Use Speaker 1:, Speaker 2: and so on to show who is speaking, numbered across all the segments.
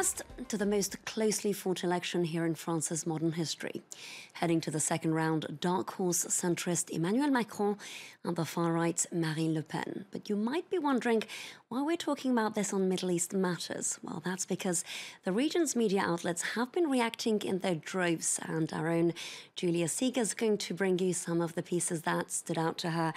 Speaker 1: To the most closely fought election here in France's modern history. Heading to the second round, dark horse centrist Emmanuel Macron and the far right Marine Le Pen. But you might be wondering why we're talking about this on Middle East Matters. Well, that's because the region's media outlets have been reacting in their droves, and our own Julia Sieger is going to bring you some of the pieces that stood out to her.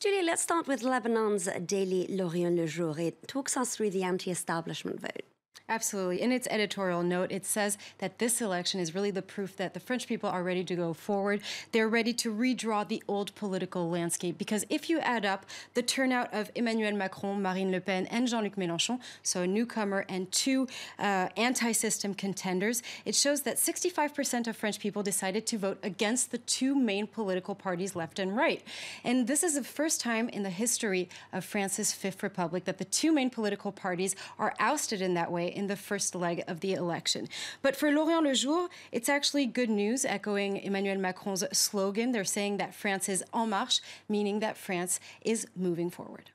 Speaker 1: Julia, let's start with Lebanon's daily L'Orient Le Jour. It talks us through the anti establishment vote.
Speaker 2: Absolutely. In its editorial note, it says that this election is really the proof that the French people are ready to go forward. They're ready to redraw the old political landscape. Because if you add up the turnout of Emmanuel Macron, Marine Le Pen, and Jean Luc Mélenchon, so a newcomer and two uh, anti system contenders, it shows that 65% of French people decided to vote against the two main political parties, left and right. And this is the first time in the history of France's Fifth Republic that the two main political parties are ousted in that way in the first leg of the election. But for L'Orient Le Jour, it's actually good news, echoing Emmanuel Macron's slogan. They're saying that France is en marche, meaning that France is moving forward.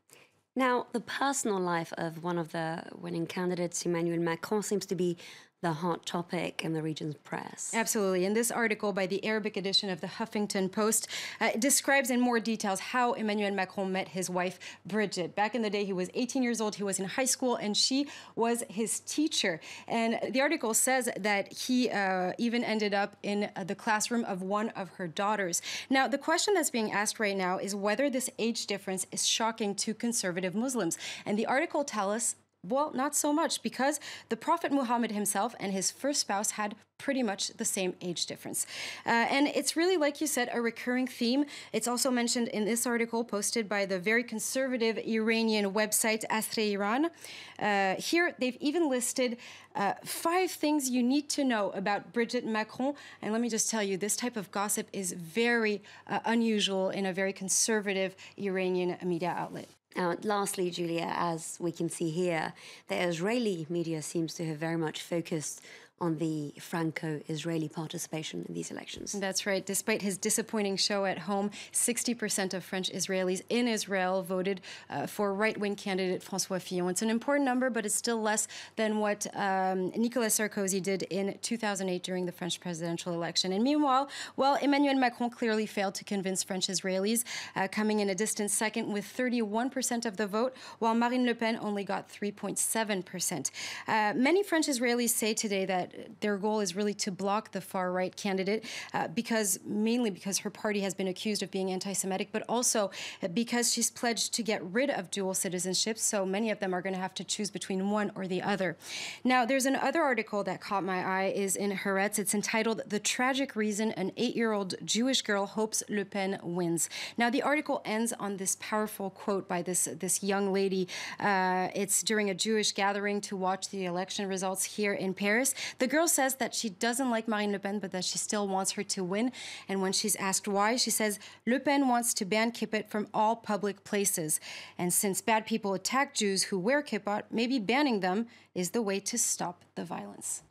Speaker 1: Now, the personal life of one of the winning candidates, Emmanuel Macron, seems to be the hot topic in the region's press.
Speaker 2: Absolutely. And this article by the Arabic edition of the Huffington Post uh, describes in more details how Emmanuel Macron met his wife, Brigitte. Back in the day, he was 18 years old, he was in high school, and she was his teacher. And the article says that he uh, even ended up in uh, the classroom of one of her daughters. Now, the question that's being asked right now is whether this age difference is shocking to conservative Muslims. And the article tells us well, not so much, because the Prophet Muhammad himself and his first spouse had pretty much the same age difference. Uh, and it's really, like you said, a recurring theme. It's also mentioned in this article posted by the very conservative Iranian website Asr-e Iran. Uh, here, they've even listed uh, five things you need to know about Brigitte Macron. And let me just tell you, this type of gossip is very uh, unusual in a very conservative Iranian media outlet.
Speaker 1: Now, lastly, Julia, as we can see here, the Israeli media seems to have very much focused on the Franco Israeli participation in these elections.
Speaker 2: That's right. Despite his disappointing show at home, 60% of French Israelis in Israel voted uh, for right wing candidate Francois Fillon. It's an important number, but it's still less than what um, Nicolas Sarkozy did in 2008 during the French presidential election. And meanwhile, well, Emmanuel Macron clearly failed to convince French Israelis, uh, coming in a distant second with 31% of the vote, while Marine Le Pen only got 3.7%. Uh, many French Israelis say today that their goal is really to block the far right candidate uh, because mainly because her party has been accused of being anti-Semitic, but also because she's pledged to get rid of dual citizenship. So many of them are going to have to choose between one or the other. Now, there's another article that caught my eye is in Haaretz. It's entitled "The Tragic Reason An Eight-Year-Old Jewish Girl Hopes Le Pen Wins." Now, the article ends on this powerful quote by this this young lady. Uh, it's during a Jewish gathering to watch the election results here in Paris. The girl says that she doesn't like Marine Le Pen, but that she still wants her to win. And when she's asked why, she says Le Pen wants to ban kippah from all public places. And since bad people attack Jews who wear kippah, maybe banning them is the way to stop the violence.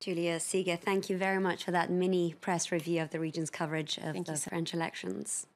Speaker 1: Julia Sieger, thank you very much for that mini press review of the region's coverage of thank the French elections.